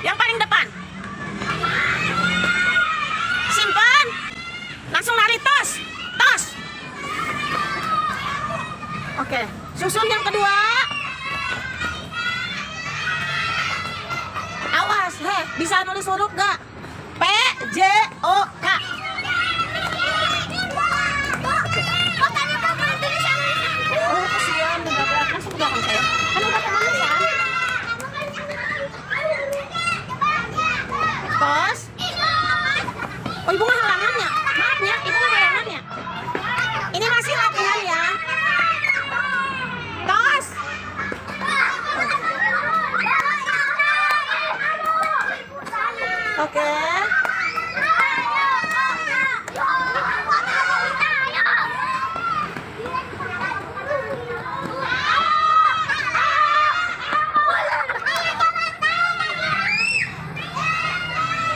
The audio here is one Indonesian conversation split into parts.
Yang paling depan. Simpan. Langsung lari tos. Tos. Oke, susun yang kedua. Awas, heh, bisa nulis huruf gak? P J O K. Oh, kasihan, udah berat. Langsung belakang saya. Kan udah kemanisan. Tos. Oh, ibu nggak halangannya. Maaf ya, ibu nggak halangannya. Ini masih latihan ya. Tos. Oke.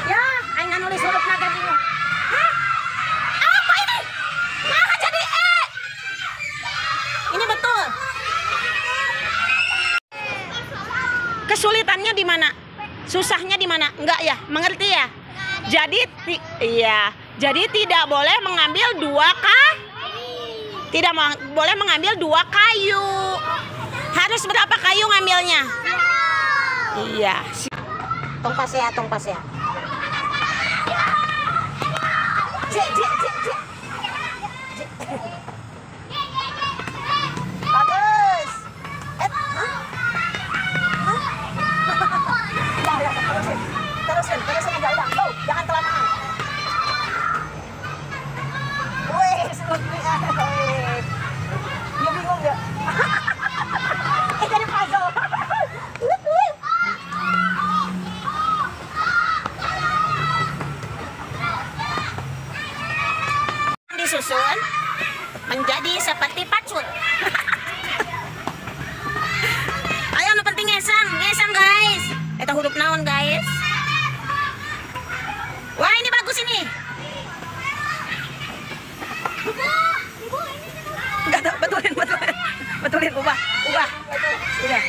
Ya, aing nggak nulis huruf naga bingung. Hah? Apa ini? Nah, jadi E. Ini betul. Kesulitannya di mana? Susahnya di mana? Enggak ya? Mengerti ya? Jadi iya, jadi tidak boleh mengambil dua kah? Tidak boleh mengambil dua kayu. Harus berapa kayu ngambilnya? Iya. Tong pas ya, tong pas ya. Betulin ubah ubah udah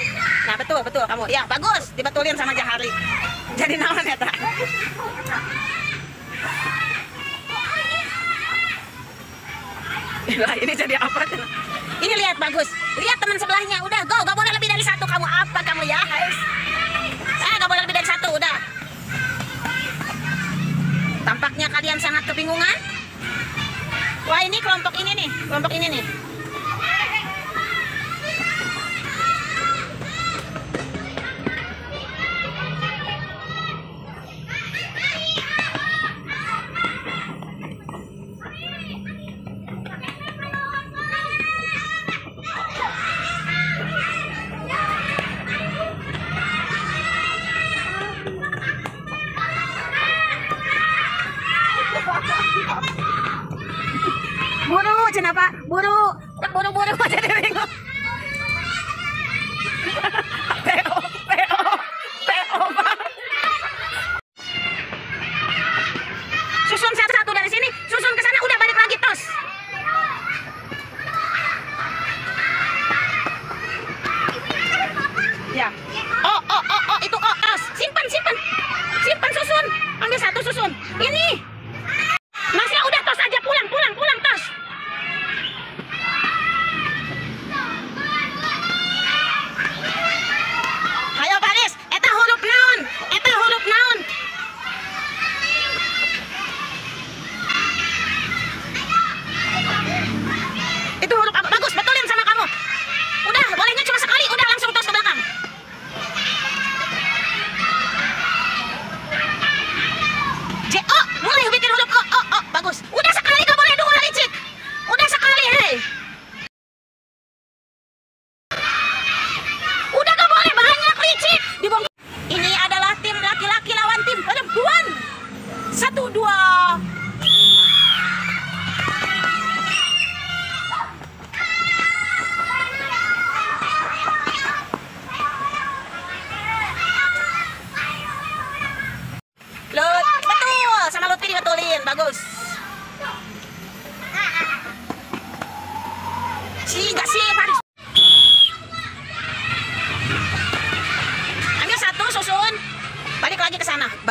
nah betul betul kamu ya bagus dibetulin sama Jahari jadi naon ya tak lah ini jadi apa? Ini lihat bagus. Lihat teman sebelahnya. Udah go, gak boleh lebih dari satu kamu. Apa kamu ya? Eh, gak boleh lebih dari satu. Udah. Tampaknya kalian sangat kebingungan. Wah ini kelompok ini nih, kelompok ini nih. Buru, kenapa? Buru, tak buru-buru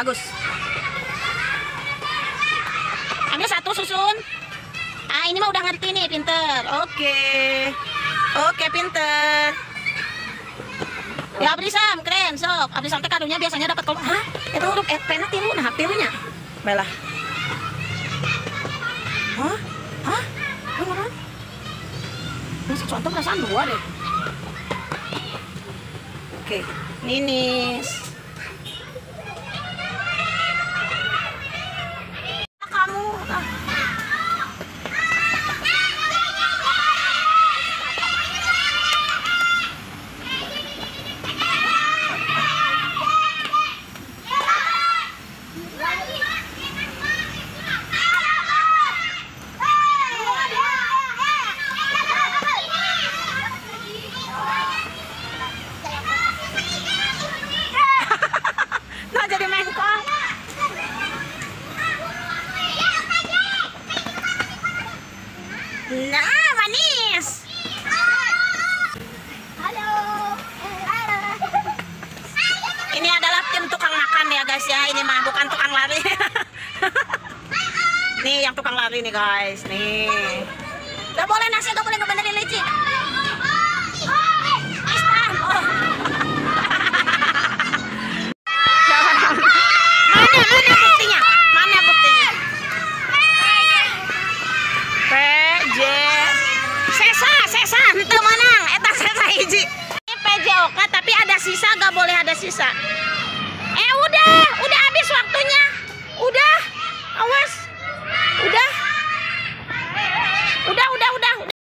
bagus. Ambil satu susun. Ah, ini mah udah ngerti nih, pinter. Oke. Oke, pinter. Ya, Abdi Sam, keren, sok. Abdi Sam teh kadonya biasanya dapat kalau Hah? Itu huruf eh, pena tilu, nah tilunya. Belah. Hah? Hah? Beneran? Masih contoh perasaan dua deh. Oke, Ninis. Kamu. ah. Nah, jadi mengkol. Nah, manis. Ini adalah tim tukang makan ya guys ya. Ini mah bukan tukang lari. nih yang tukang lari nih guys. Nih. Gak boleh nasi, gak boleh ngebenerin leci. Sisa gak boleh ada sisa. Udah, udah habis waktunya. Udah, awas.